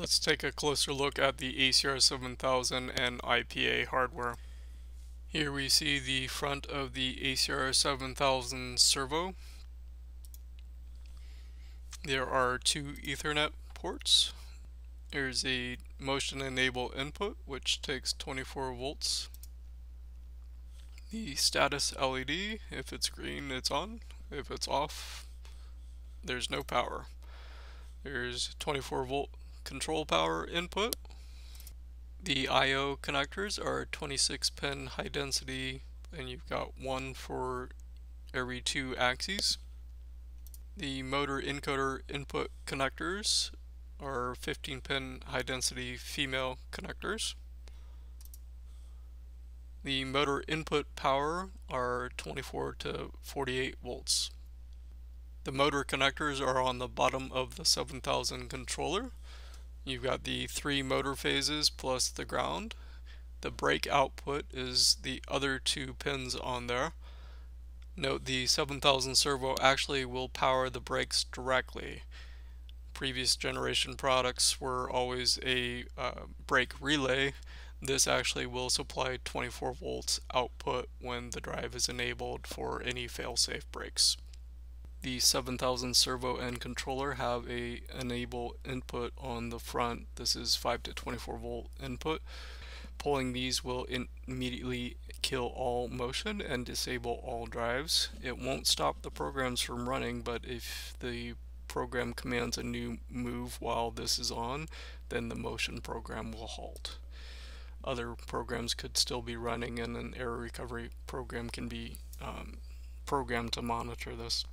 Let's take a closer look at the ACR 7000 and IPA hardware. Here we see the front of the ACR 7000 servo. There are two Ethernet ports. There's a motion enable input which takes 24 volts. The status LED, if it's green it's on, if it's off there's no power. There's 24 volt control power input. The I.O. connectors are 26 pin high density and you've got one for every two axes. The motor encoder input connectors are 15 pin high density female connectors. The motor input power are 24 to 48 volts. The motor connectors are on the bottom of the 7000 controller You've got the three motor phases plus the ground. The brake output is the other two pins on there. Note the 7000 servo actually will power the brakes directly. Previous generation products were always a uh, brake relay. This actually will supply 24 volts output when the drive is enabled for any fail-safe brakes the 7000 servo and controller have a enable input on the front. This is 5 to 24 volt input. Pulling these will immediately kill all motion and disable all drives. It won't stop the programs from running, but if the program commands a new move while this is on, then the motion program will halt. Other programs could still be running and an error recovery program can be um, programmed to monitor this.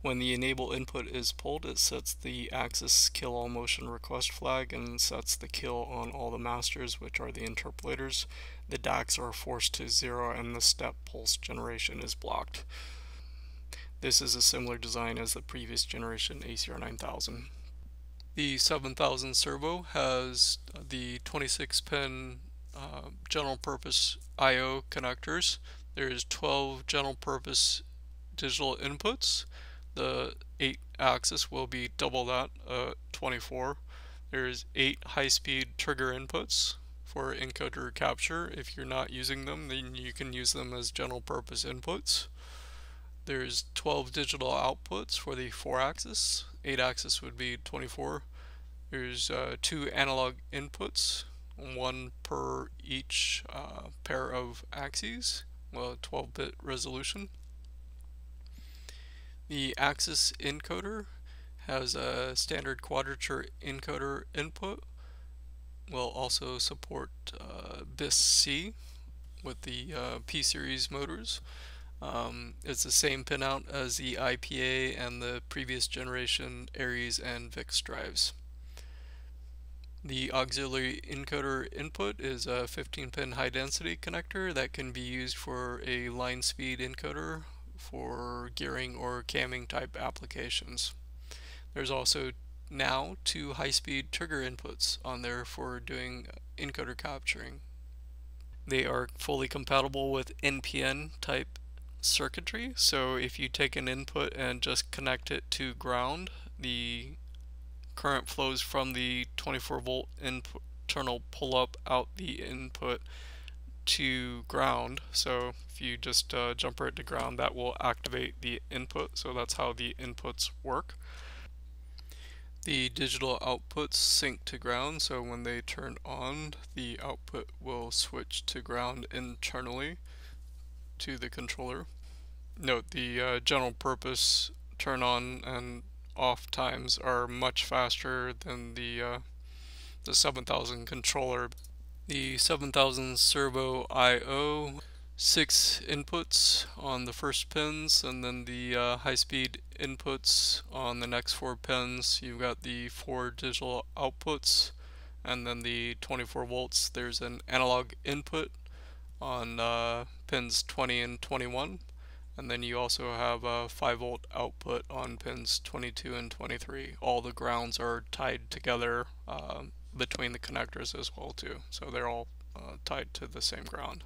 When the enable input is pulled, it sets the axis kill all motion request flag and sets the kill on all the masters, which are the interpolators. The DACs are forced to zero and the step pulse generation is blocked. This is a similar design as the previous generation ACR 9000. The 7000 servo has the 26 pin uh, general purpose I.O. connectors. There's 12 general purpose digital inputs the 8 axis will be double that, uh, 24. There's 8 high-speed trigger inputs for encoder capture. If you're not using them, then you can use them as general purpose inputs. There's 12 digital outputs for the 4 axis. 8 axis would be 24. There's uh, two analog inputs, one per each uh, pair of axes, well 12-bit resolution. The Axis encoder has a standard quadrature encoder input. Will also support uh, BiSS-C with the uh, P-series motors. Um, it's the same pinout as the IPA and the previous generation Aries and VIX drives. The auxiliary encoder input is a 15 pin high density connector that can be used for a line speed encoder for gearing or camming type applications. There's also now two high-speed trigger inputs on there for doing encoder capturing. They are fully compatible with NPN type circuitry, so if you take an input and just connect it to ground, the current flows from the 24 volt internal pull up out the input to ground. So if you just uh, jumper it to ground, that will activate the input. So that's how the inputs work. The digital outputs sink to ground, so when they turn on, the output will switch to ground internally to the controller. Note the uh, general purpose turn on and off times are much faster than the uh, the 7000 controller the 7000 servo I.O. six inputs on the first pins and then the uh, high-speed inputs on the next four pins you've got the four digital outputs and then the 24 volts there's an analog input on uh, pins 20 and 21 and then you also have a 5 volt output on pins 22 and 23 all the grounds are tied together um, between the connectors as well too. So they're all uh, tied to the same ground.